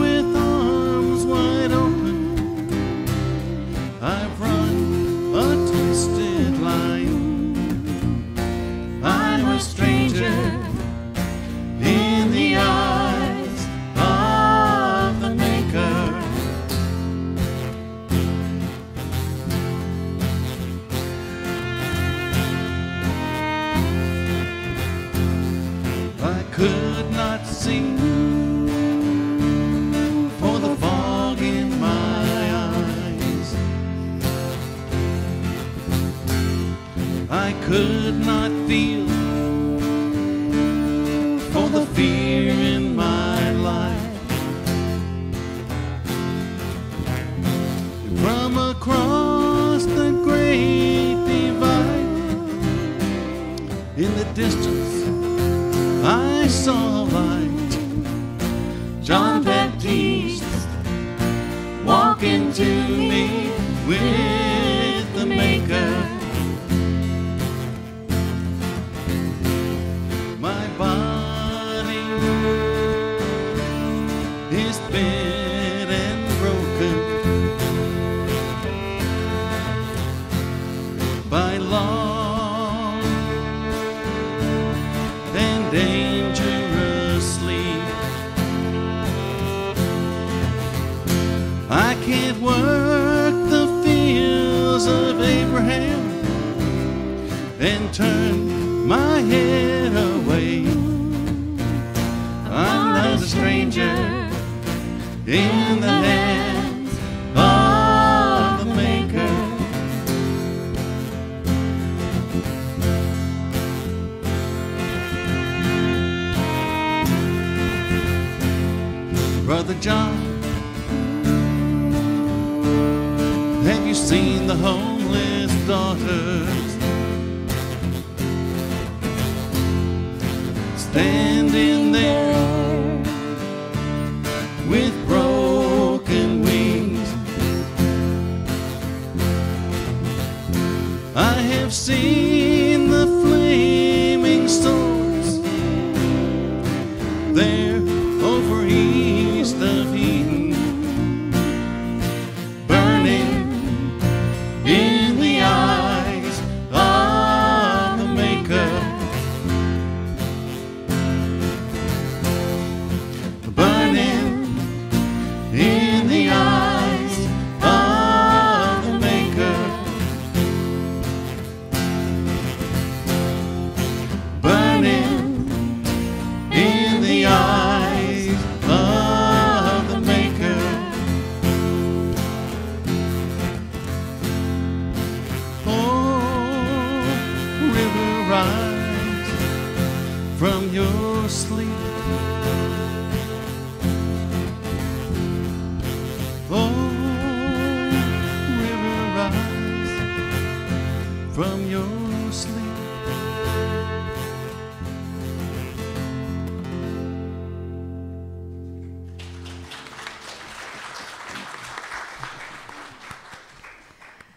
with arms wide open. I run a. I'm a stranger in the eyes of the Maker. I could not see. Could not feel for the fear in my life. From across the great divide, in the distance, I saw light. John Baptiste walking to me with is bent and broken by long and dangerous sleep. I can't work the fields of Abraham and turn my head away. A stranger in the hands of the Maker. Brother John, have you seen the homeless daughters standing there I sleep. Oh, river, rise from your sleep.